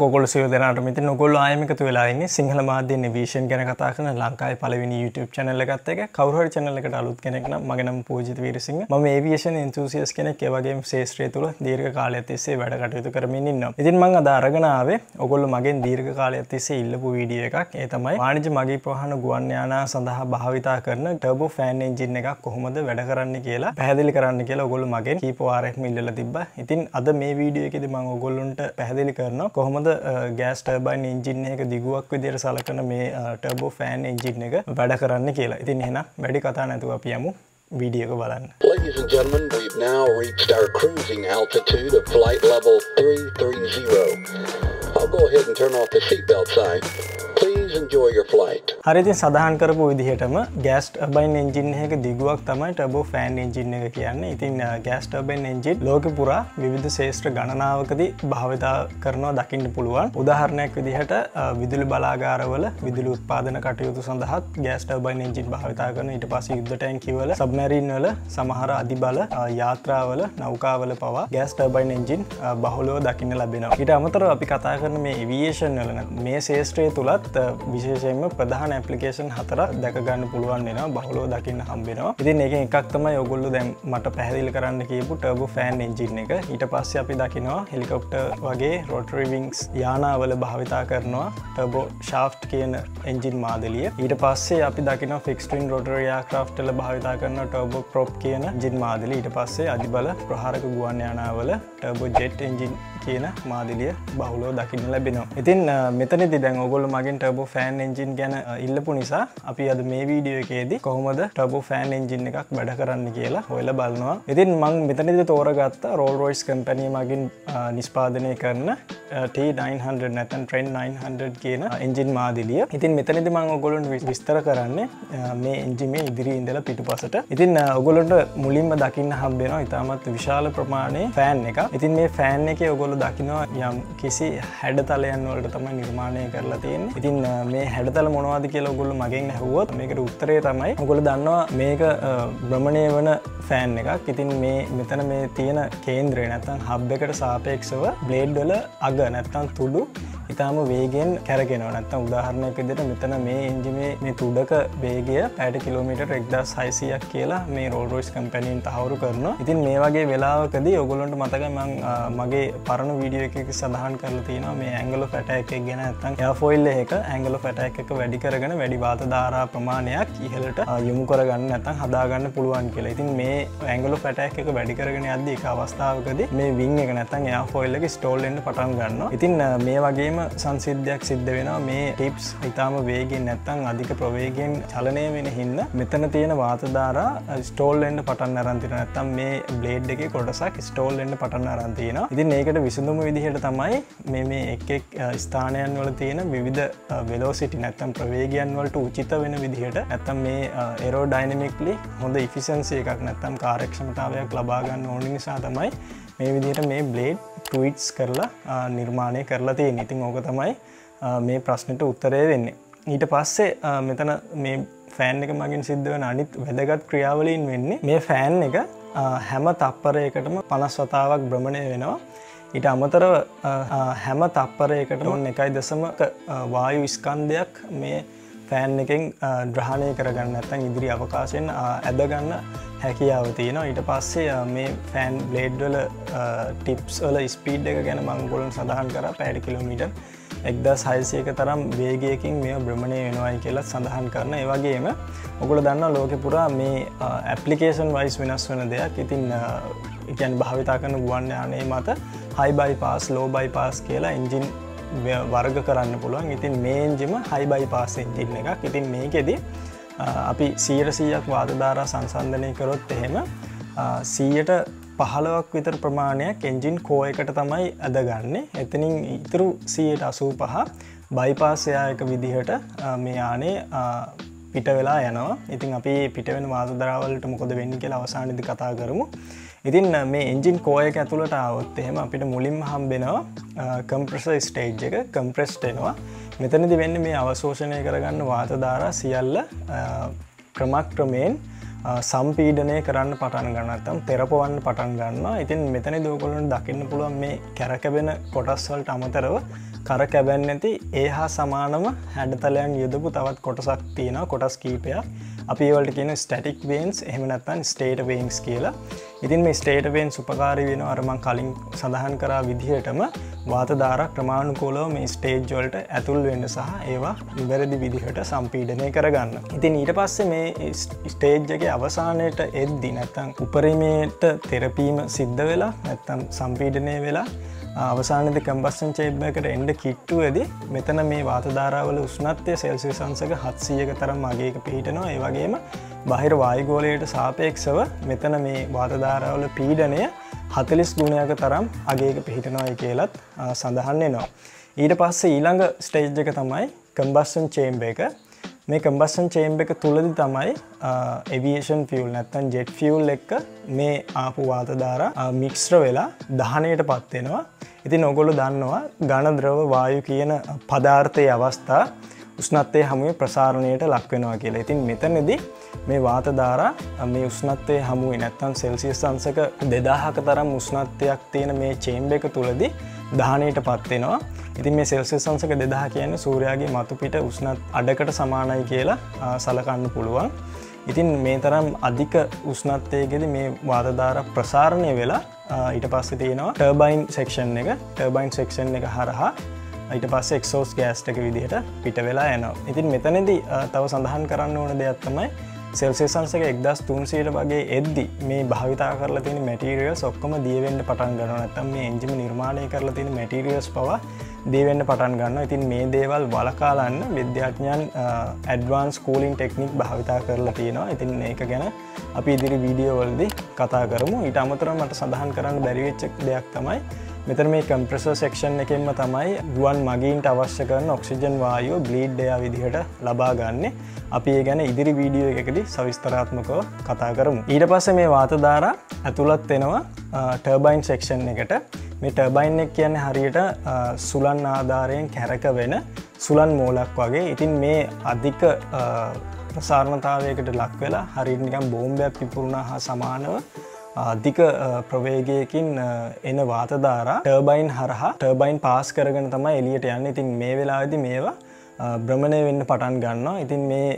කොකොල් සය දෙනට මෙති නොගොල්ල ආයමකතු වෙලාන්නේ සිංහල මාධ්‍ය නිවේශන් ගැන කතා කන ලංකායි පලවෙනි YouTube චනල්ල ගත්ත එක. කවර චනලකට අලුත් කෙනෙක්න මගනම් පූජිත වීරසිංහ. ම ඒවිේෂන් ඉන්තුසියස් කෙනෙක් ඒවගේ ශේත්‍රය තුළ දීර්ඝ කාලය තිස්සේ වැඩ කටයුතු කරමින් ඉන්න ඉතින් මං අද අරගෙනාවේ ඔගොල්ල මගෙන් දීර්ඝ කාලය තිස්සේ ඉල්ලපු වීඩිය එකක්. ඒ තමයි වාණිජ මගේ ප්‍රහණ ගුවන්යානා සඳහා භාවිතා කරන ටර්බෝ ෆෑන් එන්ජින් එකක් කොහොමද වැඩ කරන්න කියලා පැහදිලි කරන්න කියලා ඔගොල්ල මගෙන් කීපවාරෙක් මිල්ල තිබ ඉතින් අද මේ වීඩියෝ එකෙද මං ඔගොල්ලුන්ට පැහදිලි කරන කොහොමද ගෑස් ටර්බයින් එන්ජින් එක දිගුවක් විදියට සලකන මේ ටර්බෝ ෆෑන් එන්ජින් එක වැඩ කරන්න කියලා ඉතින් එහෙනම් වැඩි කතා නැතුව අපි යමු වීඩියක බලන්න Ladies and gentlemen, we've now reached our cruising altitude of flight level 330. I'll go ahead and turn off the seatbelt sign. Please enjoy your flight. හරිතින් සඳහන් කරපු විදිහටම ගෑස් ටබයින් එන්ජින් එක දිගුවක් තමයි ටබෝ ෆෑන් එන්ජින් එක කියන්න. ඉතින් ගෑස් ටබෙන් එන්ජින් ලෝක පුරා විවිධ ශේෂත්‍ර ගණනාවකදී භාවිතා කරනවා දකින්න පුළුවන්. උදාහරණයක් විදිහට විදුලි බලාගාරවල විදුලි උත්පාදන කටයුතු සඳහත් ගෑස් ටබයින් එන්ජින් භාවිතා කරන ඊට පස යුද්ධටැන් කිවල සබමැරින් වල සමහර අධිබල යාත්‍රාවල නෞකාවල පවා ගෑස් ටබයින් එන්ජින් බහුලෝ දකින්න ලබෙනවා. ඉට අමතර අපි කතා කරන මේ ඒවියේෂන් වලන මේ ශේෂත්‍රය තුළත් විශේෂයෙන්ම ප්‍රධාන ඇපලිකේෂන් හතර දැකගන්න පුළුවන් වෙන බහලෝ දකින්න හම්බෙනවා. ඉතින් එක එකක් තමයි ඔගොල්ලු දැම් මට පැහදිලි කරන්න කියපු ටර්බු ෆෑන් එන්ජින් එක. ඊට පස්සේ අපි දකිනවා හෙලිකොප්ට වගේ රොටරිවිංස් යානාවල භාවිතා කරනවා ටර්බෝ ශාෆ් කියන එන්ජින් මාදලිය. ඊට පස්සේ අපි දකින ෆික්ස්ටන් රොටරයා ක්‍රෆ්ටල භාවිතා කරන ටර්බෝ ප්‍රොප් කියන ජින් මාදලි ඊට පස්සේ අධිබල ප්‍රහාරක ගුවන් යානාවල ටර්බෝ ජෙට් එන්ජින් කියන මාදිලිය බහුලෝ දකින්න ලැබෙනවා. ඉතින් මෙතනති දැන් ඔගොල්ල මගින් ටබෝ ෆෑන් එන්ජින් ගැන ඉල්ලපු නිසා අපි අද මේ වීඩියෝ එකේදී කොහොමද ටබෝ ෆෑන් එන්ජින් එකක් වැඩ කරන්න කියලා හොයල බලනවා. ඉතින් මං මෙතනිද තෝරගත්ත රෝල් රෝයිස් කම්පැනී මගින් නිස්පාදනය කරන T900 නැතන් ට්‍රෙන්් 900 කියන එන්ජින් මාදිලිය. ඉතින් මෙතනිද මං ඔගොලුන් විස්තර කරන්න මේ එන්ජිමේ ඉදිරි ඉඳල පිටු පසට ඉතින් ඔගොලොට මුලින්ම දකින්න හම්බෙනවා ඉතාමත් විශාල ප්‍රමාණය ෆෑන් එක ඉතින් මේ ෆෑන් එක ඔගොලු දකිනවා යම් කිසි හැඩ තලයන් වලට තමයි නිර්මාණය කරලා තියෙන ඉතින් මේ හැඩතල මොනවාද කියලා ගොල්ල මගෙන් හැවුවොත් මේකට උත්තරේ තමයි. ගොල දන්නවා මේක බ්‍රමණය වන ෆෑන් එකක්. ඉතින් මේ මෙතන මේ තියෙන කේන්ද්‍රය නැත්තන් හබ් එකට සාපේක්ෂව බ්ලේඩ්වල අග නැත්තන් තුඩු ඉතාම වේගෙන් කැරගෙනව. නැත්තම් උදාහරණයක් විදිට මෙතන මේ එන්ජිමේ මේ තුඩක වේගය පැට කිලෝමිට එක්දස් සයිසියක් කියලා මේ රෝඩෝයිස් කම්පැනින් තහවුරු කරනවා. ඉතින් මේ වගේ වෙලාවකදී ඔගොලොන්ට මතක මං මගේ පරණ වීඩියෝ එක සඳහන් කරලා තියෙනවා මේ ඇංගලෝ ෆැට එක ගැන ඇත්තන් ෆොයිල්ල එක ඇංගලෝ ෆැට එක වැඩි කරගෙන වැඩි වාත ධාරා ප්‍රමාණයක් ඉහලට යොමු කරගන්න නැතන් හදාගන්න පුළුවන් කියලා. ඉතින් මේ ඇංගලෝ ෆැට එක වැඩි කරගෙන අද එක අවස්ථාවකද මේ විං එක නැතන් යා ෆොයිල්ල එක ස්ටෝල්ලෙන්ට පටන් ගන්න ඉතින් මේ වගේම සංසිද්ධයක් සිද්ධ වෙනවා. මේ ටිප්ස් ඉතාම වේගෙන් නැත්තං අධික ප්‍රවේගෙන් චලනය වෙන හින්න මෙතන තියෙන වාතධාරා ස්ටෝල්ලෙන්ට පටන් අරන්තින නැත්තම් මේ බ්ලේඩ් එක කොටසක් ස්ටෝල්ලෙන්ට පටන් අරන්තියෙන ඉතින් ඒකට විසඳුම විදිහට තමයි මේ මේ එක් ස්ථානයන් වල තියෙන විවිධ වෙලෝසිටි නැත්තම් ප්‍රවේගයන් වලට උචිත වෙන විදිහට ඇත්තම් මේ එරෝ ඩයිනමික්ලි හොඳ ඉෆිසන්සිය එකක් නැත්තම් කාරක්ෂමතාවයක් ලබාගන්න ඕනි නිසා තමයි මේ විදිහට මේ බ්ලේඩ් ටවිටස් කරලා නිර්මාණය කරලා තිය ඉතින් ඕක තමයි මේ ප්‍රශ්නයට උත්තරය වෙන්නේ. ඊට පස්සේ මෙතන මේ ෆෑන් එක මගින් සිද්ධ වන අනිත් වැදගත් ක්‍රියාවලින් වෙන්නේ මේ ෆෑන් එක හැම තප්පරයකටම පනස් වතාවක් බ්‍රමණය වෙනවා ඊට අමතරව හැම තප්පරයකට ඔන්න එකයි දසමක වායු ස්කන්දයක් මේ ෆෑන් එකෙන් ද්‍රහණය කරගන්න ඇතන් ඉදිරි අවකාශයෙන් ඇදගන්න හැකියාව තියෙනවා. ඊට පස්සේ මේ ෆෑන් බ්ලේඩ්වල ටිප්ස් වල ස්පීඩ් එක ගැන මංගොලන් සඳහන් කර පැඩි කිලෝමිට එක්ද සයිසයක තරම් වේගයකින් මේ බ්‍රමණය වෙනවායි කියලත් සඳහන් කරන ඒවගේම ඔකුල දන්න ලෝක පුරා මේ ඇපලිකේෂන් වයිස් වෙනස් වන දෙයක්. ඉතින් ඉගැන් භාවිතා කරන ගුවන් යානයේ මත high bypass low bypass කියලා එන්ජින් වර්ග කරන්න පුළුවන්. ඉතින් මේන්ජිම හයි බයි පාස් එන්ජින් එකක්. ඉතින් මේකෙදී අපි සීරසීයක් වාදධාරා සංසන්ධනය කරොත් එහෙම සීයට පහලවක් විතර ප්‍රමාණයක් එන්ජින් කෝ එකට තමයි ඇදගන්න. එතනින් ඉතුරු සීයට අසූ පහ බයිපාසයායක විදිහට මේ ආනේ පිට වෙලා යනවා. ඉතින් අපි පිටවෙන වාසදරාවලට මොකොද වෙන්න කියලා අවසානදි කතා කරමු. ඉතින් මේ එන්ජින් කෝයක ඇතුළට අවොත් එහෙම අපිට මුලින්ම හම්බෙනවා කම්ප්‍රස ස්ටේජ් එක කම්ප්‍රෙස්ටෙනවා මෙතනදි වෙන්න මේ අවශෝෂණය කරගන්න වාතධාරා සියල්ල ක්‍රමක්‍රමයෙන් සම්පීඩනය කරන්න පටන් ගන්නත්තම් තෙරපවන්න පටන් ගන්න ඉතින් මෙතන දෝකොලන් දකින්න පුළුවන් මේ කැරකබෙන කොටස්වල්ට අමතරව කර කැබැන් ඇති ඒ හා සමානම හැඩතලයන් යුදපු තවත් කොටසක් තියෙන කොටස් කීපයක්. අපි ඒවලට කියන ස්ටටික් වේන්ස් එහමනත්තන් ස්ටේට වේන්ස් කියලා. ඉතින් මේ ස්ටේට වේන් සුපකාරි වෙන අරමං කලින් සඳහන් කරා විදිහටම වාතධාරක් ක්‍රමාණුකෝලෝ මේ ස්ටේජ්ජොල්ට ඇතුල් වෙන්න සහ ඒවා නිවැරදි විදිහට සම්පීඩනය කරගන්න. ඉතින් ඊට පස්සේ මේ ස්ටේජ්ජගේ අවසානයට එද්දි නැත්තං උපරීමයට තෙරපීම සිද්ධ වෙලා නැත්තම් සම්පීඩනය වෙලා අවසානද කම්බස්සන් චේබ්බකට එන්ඩ කිට්ටුවද මෙතන මේ වාතධාරාවල උස්නත්වය සෙල්සි සංසක හත්සියක තරම් මගේක පිහිටනවා ඒ වගේම බහිර වායිගෝලයට සාපේක්ෂව මෙතන මේ වාතධාරාවල පීඩනය හතලිස් ගුණයක තරම් අගේක පිහිටනොයි කියලත් සඳහන්න්නේ නවා. ඊට පස්සේ ඊළඟ ස්ටේජ් එක තමයි කම්බස්සන් චේම්බ එක මේ කම්බස්සන් චේම්බ එක තුළදි තමයි එවිේෂන් ෆියල් නැත්තන් ජෙට් ෆියල් එක්ක මේ ආපු වාතධාර මික්ස්්‍ර වෙලා දහනයට පත්වෙනවා ඉති නොගොලු දන්නවා ගණද්‍රව වායු කියන පදාර්ථය අවස්ථා උස්නත්තේ හමුවේ ප්‍රසාරණයට ලක්වෙනවා කියලා. ඉතින් මෙතනදී මේ වාතධාර මේ උස්නත්තේ හමුවේ නැත්තන් සෙල්සිස් සංසක දෙදාහක තරම් උස්නත්තයක් තියෙන මේ චේම්බ එක තුළදී දානයට පත්වෙනවා ඉතින් මේ සෙල්සිස් සංසක දෙදහ කියන සූරයාගේ මතුපිට උස්නත් අඩකට සමානයි කියලා සලකන්න පුළුවන්. ඉතින් මේ තරම් අධික උස්නත්තයගෙද මේ වාතධාර ප්‍රසාරණය වෙලා ඊට පස්ස තියෙනවා ටර්බයින් සෙක්ෂන් එක. ටර්බයින් සෙක්ෂන් එක හරහා ඊට පස්ස එක්සෝස් ගෑස්ටක විදිහට පිට වෙලා යනවා. ඉතින් මෙතනදී තව සඳහන් කරන්න ඕන දෙයක් තමයි සෙල්සේසන්සක එක්දස් තුන්සීට වගේ එද්දි මේ භාවිතා කරලා තියෙන මැටීරියස් ඔක්කොම දියවෙන්ට පටන් ගන්න නැතම් මේ එන්ජිම නිර්මාණය කරලා තියෙන මැටීරියස් පවා දේවෙන්ට පටන් ගන්න ඉතින් මේ දේවල් වලකාලන්න විද්‍යාඥයන් ඇඩ්වාන්ස් කූලින් ටෙක්නික් භාවිතා කරලා තියෙනවා. ඉතින් ඒක ගැන අපි ඉදිරි වීඩියෝවල්දි කතා කරමු. ඉට අමතර මට සඳහන් කරන්න බැරිවෙච්චක් දෙයක් තමයි මෙතර මේ කම්ප්‍රෙස සෙක්ෂන් එකෙන්ම තමයි ගුවන් මගීන්ට අවශ්‍ය කරන ඔක්සිජන් වායෝ බ්ලීඩ්ඩයා විදිහට ලබා ගන්න. අපි ඒ ගැන ඉදිරි වීඩියෝ එකකද සවිස්තරාත්මකව කතා කරමු. ඊට පස්ස මේ වාතධාර ඇතුළත් වෙනවා ටර්බයින් සෙක්ෂන් එකට. මේ ටර්බයින් එක කියන්න හරියට සුලන් ආධාරයෙන් කැරක වෙන සුලන් මෝලක් වගේ. ඉතින් මේ අධික ප්‍රසාරණතාවයකට ලක් වෙලා හරිනිකම් බෝම්බයක් පිපුරුණ හා සමානව අධික ප්‍රවේගයකින් එන වාතධාර ටර්බයින් හරහා ටර්බයින් පාස් කරගෙන තමයි එලියට යන්න. ඉතින් මේ වෙලාදි මේවා බ්‍රමණය වෙන්න පටන් ගන්නවා. ඉතින් මේ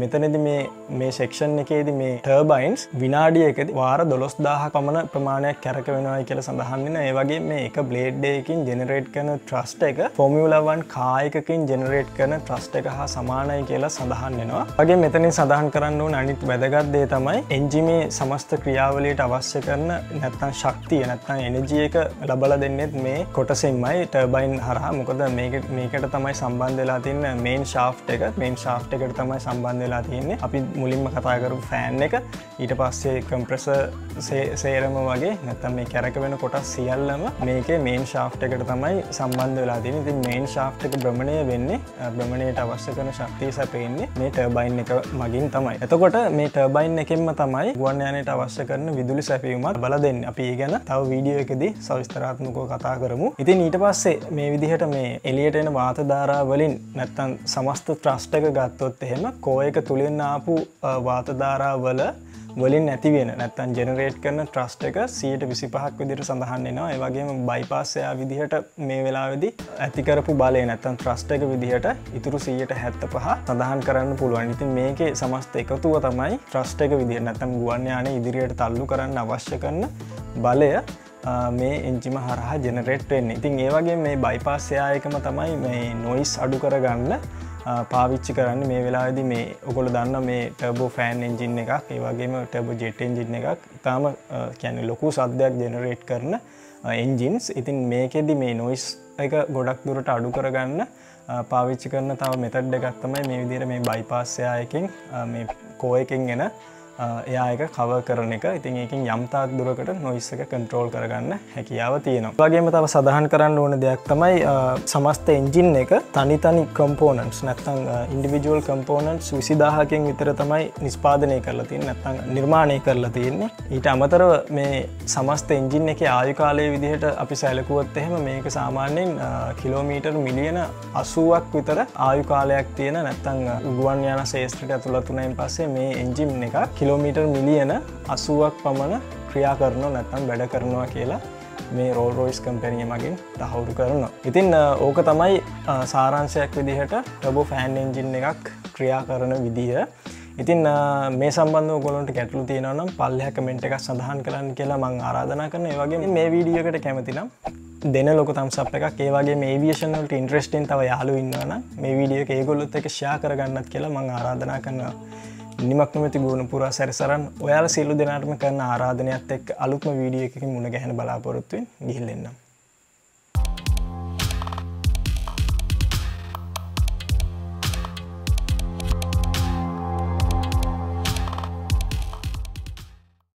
මෙතනද මේ මේ ශෙක්ෂන් එකේද මේ ටර්බයින්ස් විනාඩියකද වාර දොළොස් දාහ පමණ ප්‍රමාණයක් කැරක වෙනවායි කියල සඳහන්න්න ඒ වගේ මේ එක බ්ලේඩ්ඩයකින් ජෙනරේට් කන ට්‍රස්ට එක ෆොමියලවන් කායකින් ජෙනරේට් කන ට්‍රස්ට එක හා සමානයි කියලා සඳහන් වෙනවා. වගේ මෙතනින් සඳහන් කරන්න වූ අනිත් වැදගත්දේ තමයි එන්ජිමේ සමස්ත ක්‍රියාවලට අවශ්‍ය කරන නැත්තන් ශක්තිය නැත්තන් එනජිය එක ලබල දෙන්නෙත් මේ කොටසෙන්මයි ටර්බයින් හරහා. මොකද මේකට තමයි සම්බන්ධලා තින් තියන්න මේන් ශාෆ් එක මේන් ශාෆ් එකට තමයි සම්බන්ධ වෙලා තියන්නේ. අපි මුලින්ම කතාකරු ෆෑන් එක. ඊට පස්සේ කම්ප්‍රෙස සේරම වගේ නැතම් මේ කැරක වෙන කොටස් සියල්ලම මේක මේන් ශාෆ් එකට තමයි සම්බන්ධ වෙලා තින ති මේන් ශාෆ් එක බ්‍රමණය වෙන්නේ බ්‍රමණයට අවශ්‍ය කරන ශක්තිය සැපෙන්නේ මේ ටර්බයින් එක මගින් තමයි. එතකොට මේ ටර්බයින් එකෙන්ම තමයි ගුවන් යානයට අවශ්‍ය කරන විදුලි සැපීමත් බල දෙන්න. අපි ගැන තව වීඩියෝ එකදී සවිස්තරාත්මකෝ කතා කරමු. ඉතින් ඊට පස්සේ මේ විදිහට මේ එලියට එන වාතධාරා වලින් නැ නැත්තන් සමස්ත ත්‍රස්්ටක ගත්තොත් එහෙම කෝයක තුළින් ආපු වාතධාරාවල වලින් නැතිවෙන නැත්තන් ජෙනරේට් කරන ට්‍රස්ට එක සියට විසි පහක් විදිට සඳහන්න්නවා ඒවගේම බයිපාසයා විදිහට මේ වෙලාවෙදි ඇතිකරපු බලය නැත්තන් ත්‍රස්ට එක විදිහට ඉතුරු සීයට හැත්ත පහ සඳහන් කරන්න පුළුවන්. ඉතින් මේකේ සමස්ත එකතුව තමයි ත්‍රස්ට එක විදිහ නැතම් ගුවන්යාන ඉදිරියට තල්ලු කරන්න අවශ්‍ය කරන බලය මේ එංචිම හරහා ජෙනරෙට්වෙන්න ඉතින් ඒවගේ මේ බයිපාස්සයායකම තමයි මේ නොයිස් අඩු කරගන්න පාවිච්චි කරන්න. මේ වෙලාදි මේ ඔකොල දන්න මේ ටබෝ ෆෑන් එන්ජින් එකක් ඒවගේම ටබ ජෙට් එන්ජින් එකක්. ඉතාම කැන ලොකු සද්‍යයක් ජෙනරේට් කරන එන්ජින්ස් ඉතින් මේකෙදි මේ නොයිස් එක ගොඩක් දුරට අඩු කරගන්න පාවිච්චි කරන තව මෙතඩ්ඩ ගත්තමයි මේ විදිර මේ බයිපාස්සයායකින් මේ කෝයකින් එන එයායක කව කරන එක. ඉතින් ඒකින් යම්තාක් දුරකට නොයිස් එක කන්ට්‍රෝල් කරගන්න හැකියාව තියෙනවා. වගේම තව සඳහන් කරන්න ඕන දෙයක් තමයි සමස්ත එන්ජින් එක තනිතනි කම්පෝනන්ස් නැත්තං ඉන්ඩිවිජුවල් කම්පෝනන්ස් විසිදාහකින් විතර තමයි නිස්පාදනය කරලා තින් නැත්තං නිර්මාණය කරලා තියෙන්නේ. ඊට අමතරව මේ සමස්ත එන්ජින් එක ආයුකාලය විදිහට අපි සැලකුවත් එහෙම මේක සාමාන්‍යයෙන් කිලෝමීටර් මිලියන අසුවක් විතර ආයුකාලයක් තියෙන නැත්තං ගුවන් යන ශේෂත්‍රට ඇතුළත්තුනයින් පස්සේ මේ එන්ජිම් එක කිලෝමීටර් මිලියන අසුවක් පමණ ක්‍රියා කරන නැත්තම් වැඩ කරනවා කියලා මේ රෝල් රෝයිස් කම්පැනිය මගින් තහවුරු කරනවා ඉතින් ඕක තමයි සාරංශයක් විදිහට ටබෝ ෆෑන් එන්ජින් එකක් ක්‍රියා කරන විදිහ. ඉතින් මේ සම්බන්ධ ගොලොන්ට ගැටලු තියෙනවනම් පල්ලහ කමෙන්ට් එකක් සඳහන් කරන්න කියලා මං ආරාධනා කරන ඒවගේ මේ වීඩියකට කැමතිනම් දෙන ලොක තම්සප් එකක්. ඒවගේ මේ වියෂනල්ට ඉන්ට්‍රස්ටෙන් තව යාලු ඉන්නවන මේ වීඩියක ඒගොල්ලොත් එක ෂා කරගන්නත් කියලා මං ආරාධනා කරනවා. නිමක් නොමති ගුණ පුරා සැරසරන් ඔයාල සිල්ලු දෙනාටම කරන්න ආරාධනයක්ත් එක් අලුත්ම වීඩිය එකකින් මුණ ගැහෙන බලාපොරොත්තුවෙන් ගිහිල්ලෙන්නම්